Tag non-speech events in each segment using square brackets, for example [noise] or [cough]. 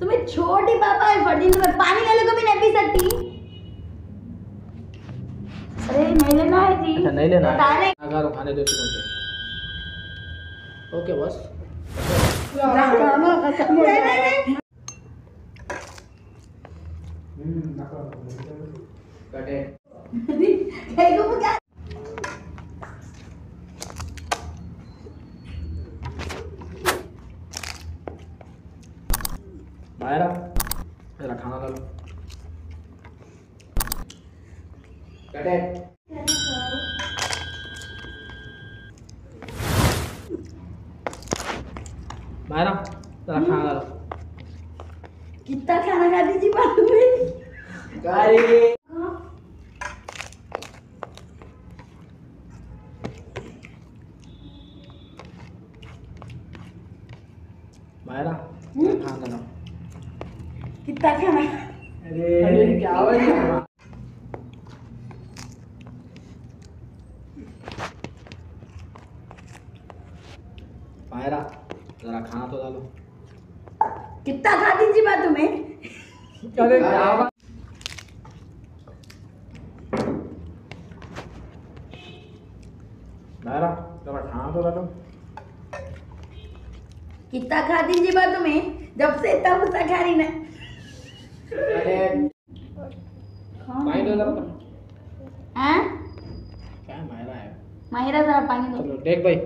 तुम्हें छोटी पापा है फर्जी तुम्हें पानी लेने को भी नहीं पी सकती। अरे नहीं लेना है जी। अच्छा नहीं लेना है। अगर खाने दो से ओके बस। नहीं। [laughs] देखो वो क्या मायरा मेरा खाना ला लो कटे मायरा तेरा खाना ला कितना खाना थी मालूम है गाड़ी मायरा खाना ला कितना खाना अरे क्या हो मायरा जरा खाना तो डालो। कितना खाती थी बात तुम्हें? अरे क्या बात? जरा खाना तो डालो। कितना खाती थी बात तुम्हें? जब से इतना गुस्सा खा रही ना। पानी दो जरा। तो हाँ? क्या मायरा है? माहिरा जरा पानी दो। देख भाई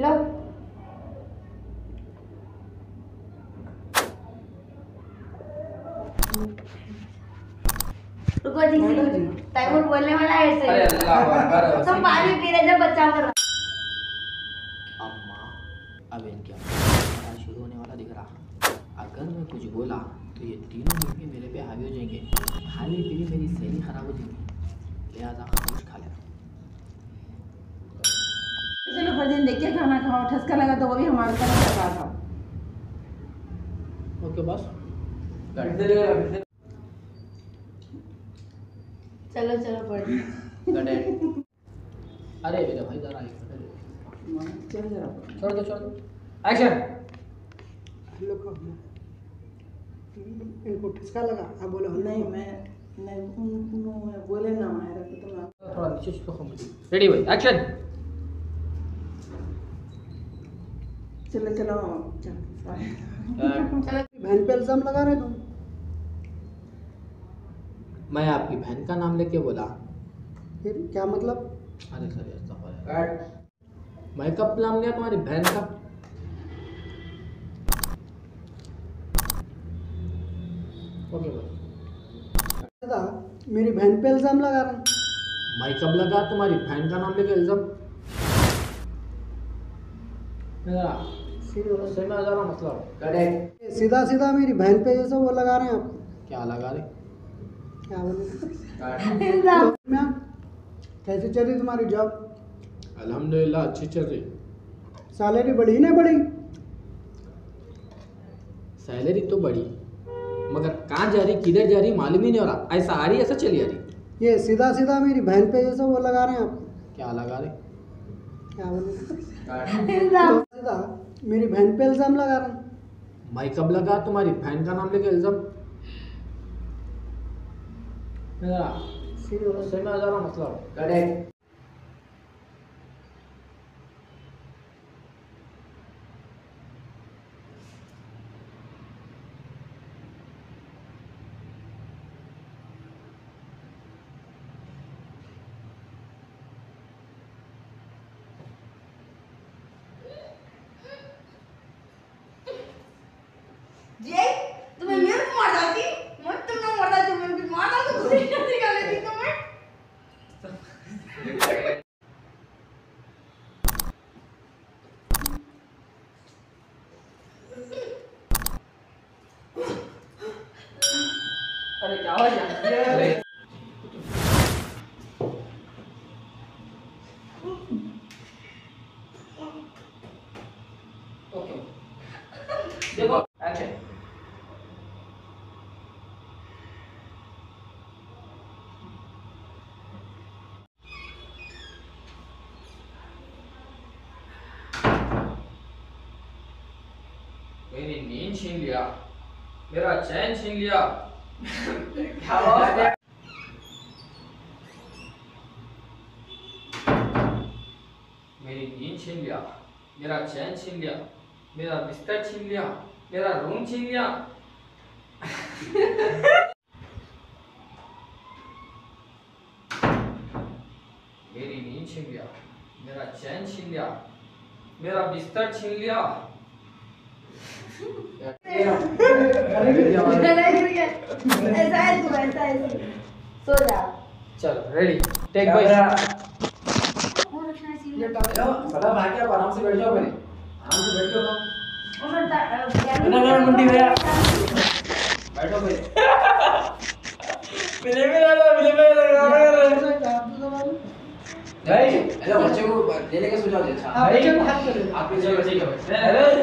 लो रुको जी तैमूर बोलने वाला है ऐसे अल्लाह पानी पी रहे जब बच्चा कर अम्मा अब इनके शुरू होने वाला दिख रहा? अगर मैं कुछ बोला तो ये तीनों मिलके मेरे पे हावी हो जाएँगे। खाली पीली मेरी सहेली खराब हो जाएगी। लिहाजा खामोश खा लेना। चलो हर दिन देख के खाना खाओ ठसका लगा तो वो भी हमारे तरफ़ लगा था। ओके बस। चलो चलो पढ़। अरे मेरा भाई जरा एक चल जरा छोड़ दो छोड़ दो। एक्शन इनको ठिसका लगा। आप बोलो नहीं मैं नहीं बोले ना मायरा को तो मैं थोड़ा नीचे इसको खम रेडी भाई एक्शन चलो चलो। चल बहन पे इल्ज़ाम लगा रहे तुम मैं आपकी बहन का नाम लेके बोला। फिर क्या मतलब? अरे सर। मैं कब नाम लिया तुम्हारी बहन का? ओके दादा मेरी बहन पे इल्ज़ाम लगा रहे हैं। मैं कब लगा तुम्हारी बहन का नाम लेके इल्ज़ाम? सीधा सीधा मेरी बहन पे जैसे वो लगा रहे हैं आप। क्या लगा रहे? क्या बोले मैम कैसी चल रही तुम्हारी जॉब अल्हम्दुलिल्लाह अच्छी चल रही। सैलरी बढ़ी नहीं बढ़ी? सैलरी तो बढ़ी मगर कहाँ जा रही किधर जा रही मालूम ही नहीं हो रहा। ऐसा आ रही ऐसा चली आ रही। ये सीधा सीधा मेरी बहन पे जैसा वो लगा रहे हैं आप। क्या लगा रहे? क्या बोले सीधा मेरी बहन पे इल्ज़ाम लगा रहे हैं। मैं कब लगा तुम्हारी बहन का नाम लेके इल्ज़ाम? मेरा सही में हजारा मसला हो जय तुम्हें मेरे को मार डालती मैं तुम ना मार डालती मैं भी मार डालती दूसरी शादी कर लेती तुम्हें अरे क्या हो गया देखो। एक्शन मेरी नींद छीन लिया। मेरा चैन छीन लिया। मेरी नींद छीन लिया मेरा चैन छीन लिया मेरा बिस्तर छीन लिया मेरा रूम छीन लिया। मेरी नींद छीन लिया मेरा चैन छीन लिया मेरा बिस्तर छीन लिया। [laughs] ऐसा है तू ऐसा है। सो जा। चलो रेडी टेक बाय और रखना चाहिए बड़ा भाग के आराम से बैठ जाओ पहले। आराम से बैठ जाओ ता- ना, ना, मुंडी भैया। बैठो पहले। मिले मिले मिले मिले नहीं ऐसा बच्चे को ले लेके सो जाओ अच्छा। आप बच्चे को हाथ करो। आप पीछे बच्चे को अरे अरे।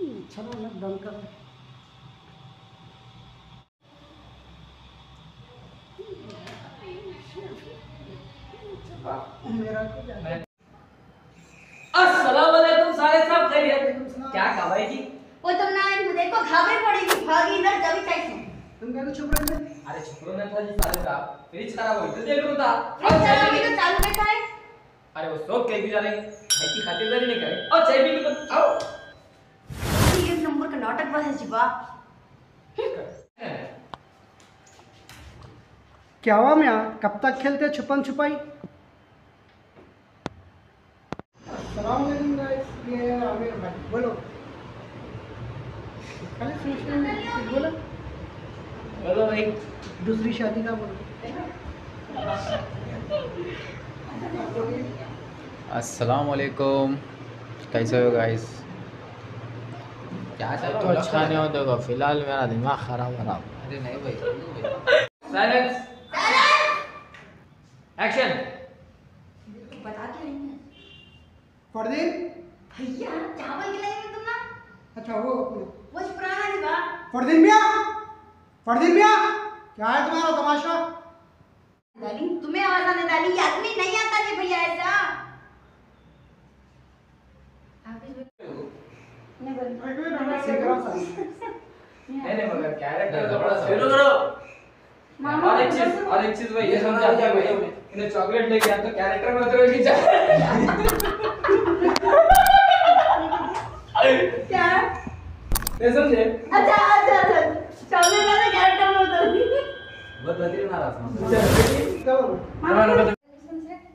चलो ना बंद कर। मेरा तो क्या अस्सलाम वालेकुम सारे सब खैरियत। क्या कहा भाई जी? वो तुम ना इन देखो घाबरे पड़ेगी भागी इधर जब चाहिए तुम क्या चुप रहे थे? अरे छुपरो में था जी साले का फ्रिज खराब हो तो देख लो था तो चालू बैठा है। अरे वो सब कह भी जा रहे हैं। भाई की खातिरदारी नहीं करे। और चाय पी के तो आओ। है जीवा क्या हुआ मैं कब तक खेलते छुपन छुपाई? अस्सलाम गाइस ये आमिर भाई। बोलो। बोलो? बोलो भाई। दूसरी शादी का बोलो। अस्सलाम वालेकुम। कैसे हो गाइस? क्या चल तो अच्छा नहीं हो देखो फ़िलहाल मेरा दिमाग खराब खराब अरे नहीं भाई साइलेंस एक्शन बता के नहीं है। फरदीन? भैया चावल खिलाई में तुम ना। अच्छा वो वो पुराना जीवा फरदीन मियाँ? फरदीन मियाँ? क्या है तुम्हारा तमाशा? डाली तुम्हें आवाज़ आने डाली आदमी नहीं आता जी भैया ऐसा नहीं बोल सीख रहा था नहीं नहीं मगर कैरेक्टर तो बड़ा शुरू शुरू करो मामा और एक चीज़ और एक चीज़ भाई ये समझ समझा आता भाई। इन्हें चॉकलेट लेके आया तो कैरेक्टर में उतरेगी जा क्या ये समझे अच्छा अच्छा अच्छा चौबीस वाला कैरेक्टर में उतर बहुत बेहतरीन आ रहा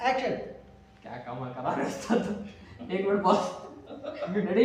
एक्शन क्या कमाल करा रहा था एक मिनट, बॉस। रेडी